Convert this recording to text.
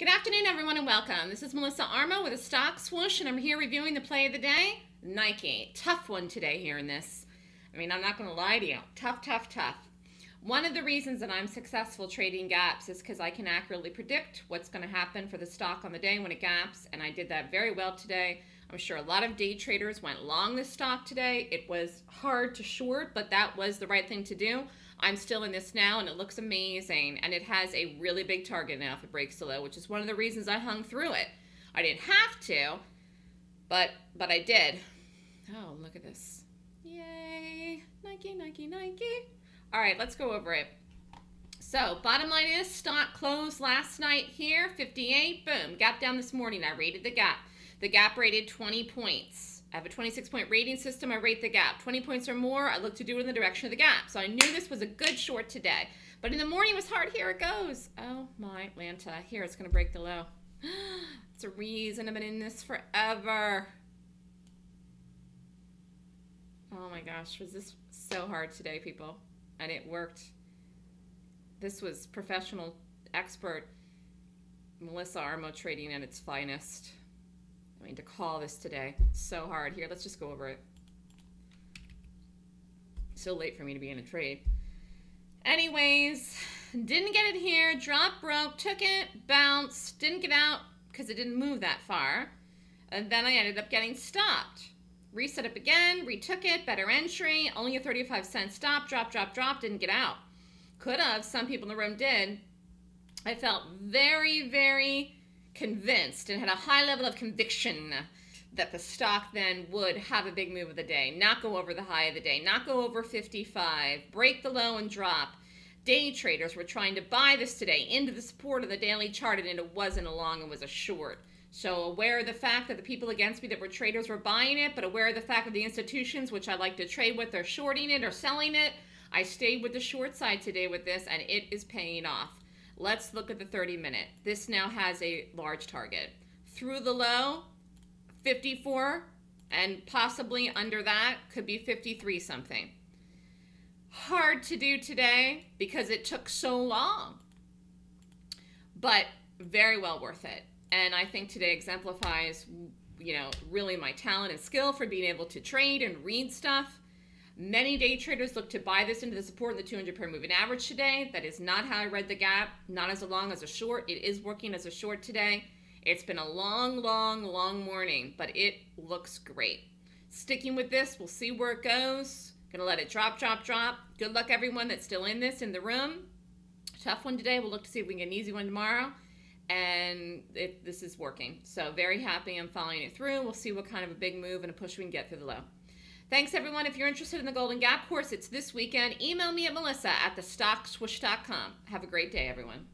Good afternoon, everyone, and welcome. This is Melissa Armo with a stock swoosh, and I'm here reviewing the play of the day. Nike. Tough one today here in this. I mean, I'm not going to lie to you. Tough, tough, tough. One of the reasons that I'm successful trading gaps is because I can accurately predict what's going to happen for the stock on the day when it gaps, and I did that very well today. I'm sure a lot of day traders went long this stock today. It was hard to short, but that was the right thing to do. I'm still in this now, and it looks amazing, and it has a really big target now if it breaks the low, which is one of the reasons I hung through it. I didn't have to, but but I did. Oh, look at this. Yay. Nike, Nike, Nike. All right, let's go over it. So, bottom line is stock closed last night here, 58. Boom, gap down this morning. I rated the gap. The gap rated 20 points. I have a 26 point rating system. I rate the gap. 20 points or more, I look to do it in the direction of the gap. So I knew this was a good short today. But in the morning was hard. Here it goes. Oh my Atlanta. Here it's going to break the low. It's a reason I've been in this forever. Oh my gosh, was this so hard today, people? And it worked. This was professional expert Melissa Armo trading at its finest. I mean, to call this today, so hard. Here, let's just go over it. So late for me to be in a trade. Anyways, didn't get it here. Drop broke, took it, bounced, didn't get out because it didn't move that far. And then I ended up getting stopped. Reset up again, retook it, better entry, only a 35 cent stop, drop, drop, drop, didn't get out. Could have, some people in the room did. I felt very, very convinced and had a high level of conviction that the stock then would have a big move of the day, not go over the high of the day, not go over 55, break the low and drop. Day traders were trying to buy this today into the support of the daily chart, and it wasn't a long, it was a short. So aware of the fact that the people against me that were traders were buying it, but aware of the fact that the institutions which I like to trade with are shorting it or selling it, I stayed with the short side today with this, and it is paying off. Let's look at the 30 minute. This now has a large target. Through the low, 54, and possibly under that could be 53 something. Hard to do today because it took so long, but very well worth it. And I think today exemplifies, you know, really my talent and skill for being able to trade and read stuff Many day traders look to buy this into the support in the 200 period moving average today. That is not how I read the gap, not as a long as a short. It is working as a short today. It's been a long, long, long morning, but it looks great. Sticking with this, we'll see where it goes. Gonna let it drop, drop, drop. Good luck everyone that's still in this in the room. Tough one today. We'll look to see if we can get an easy one tomorrow. And it, this is working. So very happy I'm following it through. We'll see what kind of a big move and a push we can get through the low. Thanks, everyone. If you're interested in the Golden Gap course, it's this weekend. Email me at melissa at thestockswoosh.com. Have a great day, everyone.